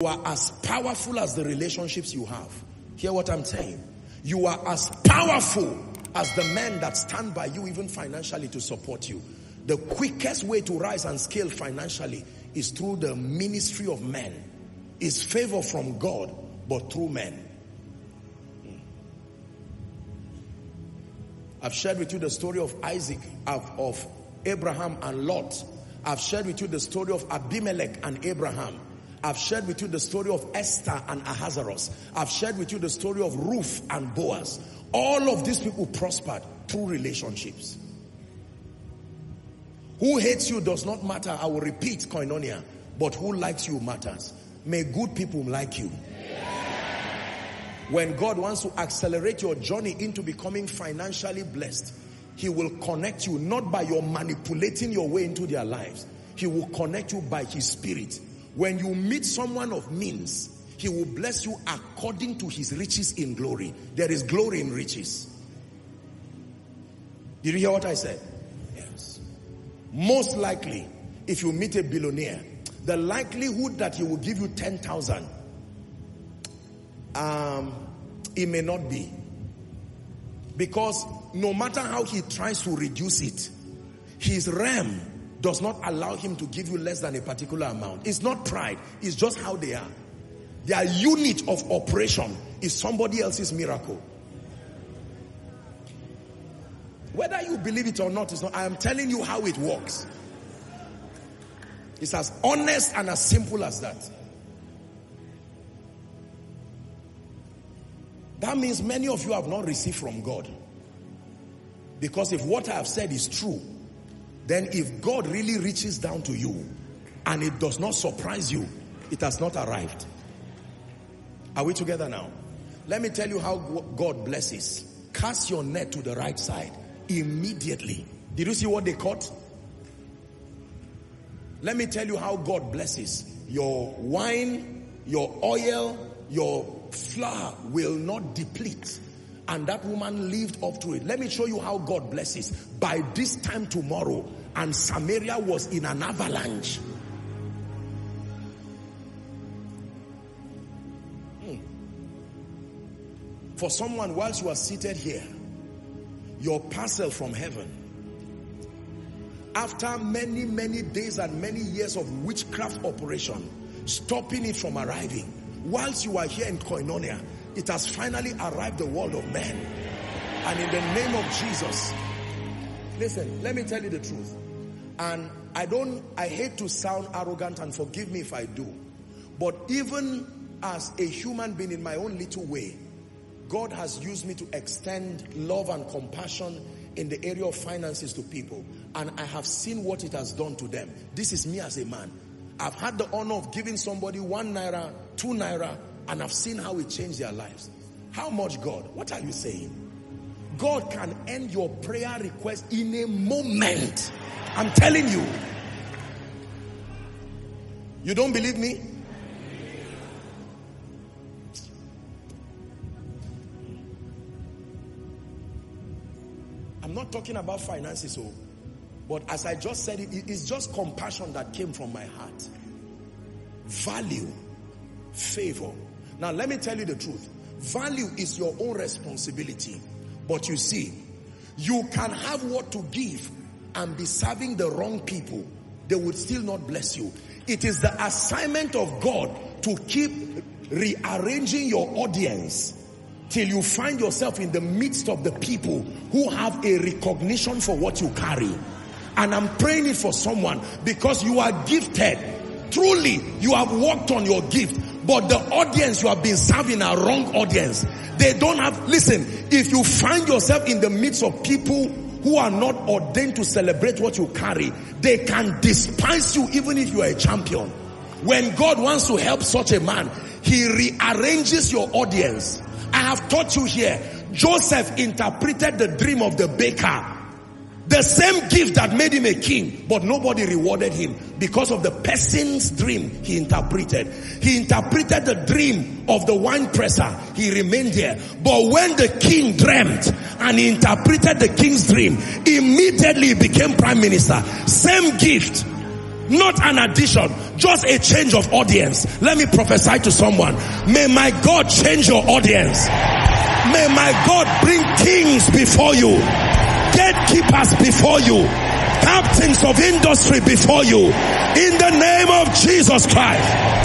You are as powerful as the relationships you have. Hear what I'm saying? You are as powerful as the men that stand by you even financially to support you. The quickest way to rise and scale financially is through the ministry of men. Is favor from God, but through men. I've shared with you the story of Isaac, of, of Abraham and Lot. I've shared with you the story of Abimelech and Abraham. I've shared with you the story of Esther and Ahasuerus. I've shared with you the story of Ruth and Boaz. All of these people prospered through relationships. Who hates you does not matter. I will repeat koinonia. But who likes you matters. May good people like you. When God wants to accelerate your journey into becoming financially blessed, He will connect you not by your manipulating your way into their lives. He will connect you by His Spirit. When you meet someone of means, He will bless you according to His riches in glory. There is glory in riches. Did you hear what I said? Yes. Most likely, if you meet a billionaire, the likelihood that he will give you 10,000 um, it may not be. Because no matter how he tries to reduce it, his realm does not allow him to give you less than a particular amount. It's not pride, it's just how they are. Their unit of operation is somebody else's miracle. Whether you believe it or not, is not. I am telling you how it works. It's as honest and as simple as that. That means many of you have not received from God. Because if what I have said is true, then if God really reaches down to you and it does not surprise you, it has not arrived. Are we together now? Let me tell you how God blesses. Cast your net to the right side immediately. Did you see what they caught? Let me tell you how God blesses. Your wine, your oil, your flour will not deplete. And that woman lived up to it. Let me show you how God blesses. By this time tomorrow, and Samaria was in an avalanche. Hmm. For someone, whilst you are seated here, your parcel from heaven, after many, many days and many years of witchcraft operation, stopping it from arriving, whilst you are here in Koinonia, it has finally arrived the world of men. And in the name of Jesus, listen, let me tell you the truth. And I don't, I hate to sound arrogant and forgive me if I do. But even as a human being in my own little way, God has used me to extend love and compassion in the area of finances to people. And I have seen what it has done to them. This is me as a man. I've had the honor of giving somebody one naira, two naira, and I've seen how it changed their lives. How much God? What are you saying? God can end your prayer request in a moment. I'm telling you. You don't believe me? I'm not talking about finances, oh. But as I just said it, it's just compassion that came from my heart. Value, favor. Now let me tell you the truth. Value is your own responsibility. But you see, you can have what to give and be serving the wrong people. They would still not bless you. It is the assignment of God to keep rearranging your audience till you find yourself in the midst of the people who have a recognition for what you carry. And I'm praying it for someone because you are gifted. Truly, you have worked on your gift. But the audience you have been serving are wrong audience. They don't have, listen, if you find yourself in the midst of people who are not ordained to celebrate what you carry, they can despise you even if you are a champion. When God wants to help such a man, he rearranges your audience. I have taught you here, Joseph interpreted the dream of the baker the same gift that made him a king, but nobody rewarded him because of the person's dream he interpreted. He interpreted the dream of the wine presser. He remained there. But when the king dreamt and he interpreted the king's dream, immediately he became prime minister. Same gift. Not an addition, just a change of audience. Let me prophesy to someone. May my God change your audience. May my God bring kings before you, gatekeepers before you, captains of industry before you. In the name of Jesus Christ.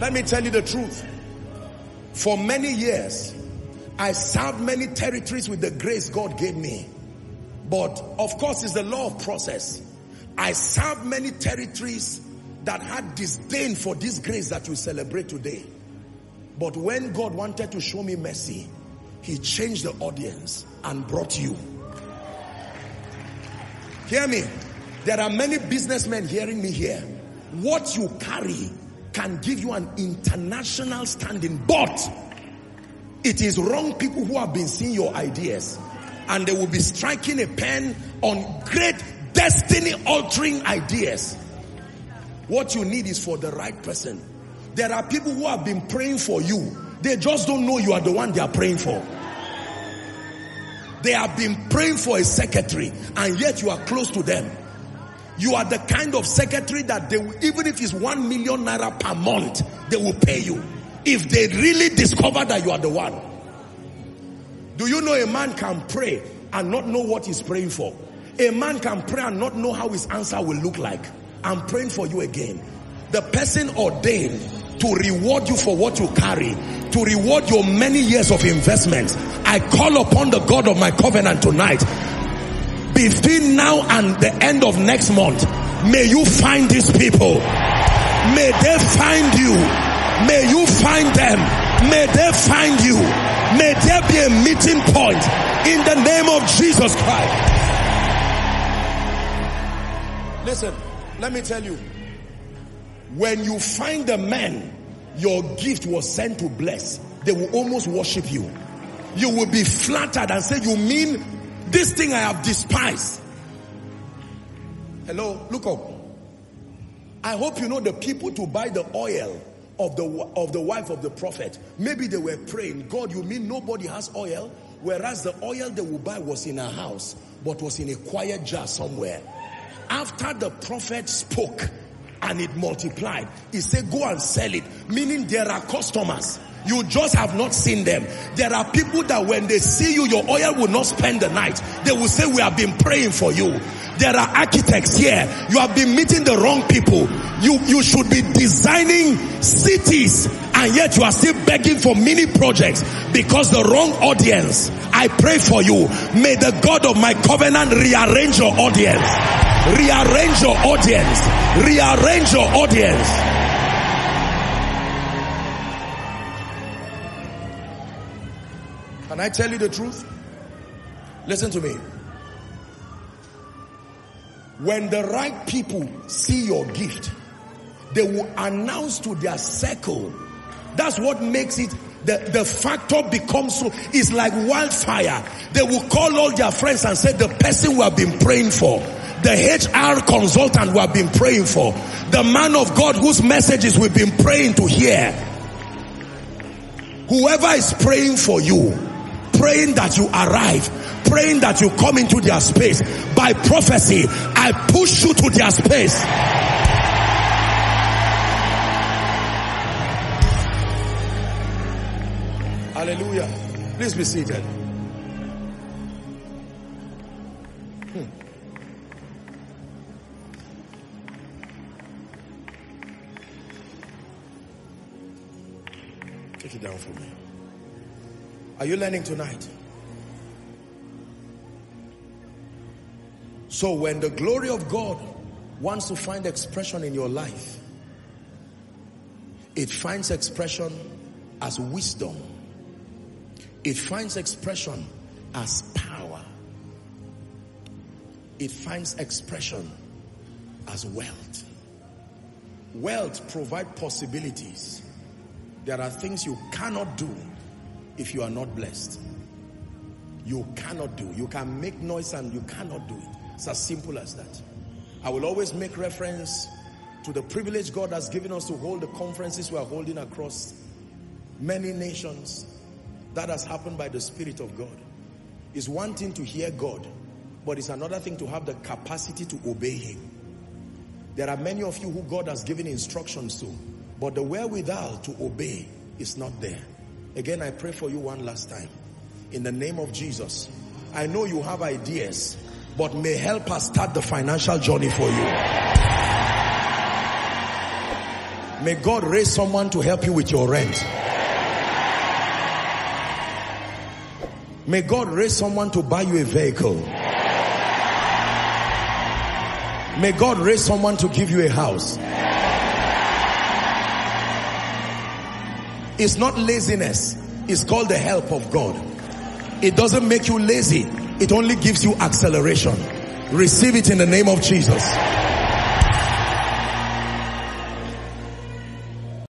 Let me tell you the truth. For many years, I served many territories with the grace God gave me. But of course, it's the law of process. I served many territories that had disdain for this grace that we celebrate today. But when God wanted to show me mercy, he changed the audience and brought you. Hear me. There are many businessmen hearing me here. What you carry can give you an international standing, but it is wrong people who have been seeing your ideas and they will be striking a pen on great destiny altering ideas. What you need is for the right person. There are people who have been praying for you. They just don't know you are the one they are praying for. They have been praying for a secretary and yet you are close to them. You are the kind of secretary that they will, even if it's one million naira per month, they will pay you. If they really discover that you are the one. Do you know a man can pray and not know what he's praying for? A man can pray and not know how his answer will look like. I'm praying for you again. The person ordained to reward you for what you carry, to reward your many years of investments. I call upon the God of my covenant tonight. Between now and the end of next month, may you find these people. May they find you. May you find them. May they find you. May there be a meeting point in the name of Jesus Christ. Listen, let me tell you. When you find a man your gift was sent to bless, they will almost worship you. You will be flattered and say, you mean this thing I have despised? Hello, look up. I hope you know the people to buy the oil of the, of the wife of the prophet. Maybe they were praying, God, you mean nobody has oil? Whereas the oil they will buy was in a house, but was in a quiet jar somewhere. After the prophet spoke, and it multiplied. He said, go and sell it. Meaning there are customers. You just have not seen them. There are people that when they see you, your oil will not spend the night. They will say, we have been praying for you. There are architects here. You have been meeting the wrong people. You, you should be designing cities and yet you are still begging for mini projects because the wrong audience. I pray for you. May the God of my covenant rearrange your audience. Rearrange your audience. Rearrange your audience. Can I tell you the truth? Listen to me. When the right people see your gift, they will announce to their circle. That's what makes it the, the factor becomes so, it's like wildfire. They will call all their friends and say, the person we have been praying for, the HR consultant we have been praying for, the man of God whose messages we've been praying to hear. Whoever is praying for you, praying that you arrive, praying that you come into their space, by prophecy, I push you to their space. Hallelujah. Please be seated. Are you learning tonight? So when the glory of God wants to find expression in your life, it finds expression as wisdom it finds expression as power. It finds expression as wealth. Wealth provide possibilities. There are things you cannot do if you are not blessed. You cannot do. You can make noise and you cannot do it. It's as simple as that. I will always make reference to the privilege God has given us to hold the conferences we are holding across many nations that has happened by the Spirit of God. It's one thing to hear God. but it's another thing to have the capacity to obey him. There are many of you who God has given instructions to, but the wherewithal to obey is not there. Again, I pray for you one last time. In the name of Jesus. I know you have ideas, but may help us start the financial journey for you. May God raise someone to help you with your rent. May God raise someone to buy you a vehicle. May God raise someone to give you a house. It's not laziness. It's called the help of God. It doesn't make you lazy. It only gives you acceleration. Receive it in the name of Jesus.